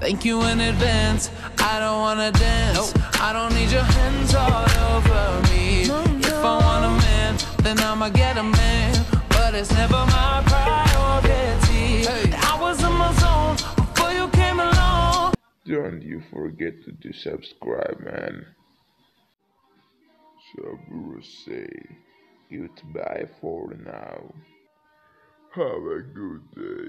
Thank you in advance. I don't wanna dance. I don't need your hands all over me. If I want a man, then I'ma get a man. But it's never my priority. I was in my zone before you came along. Don't you forget to do subscribe, man. So say goodbye for now. Have a good day.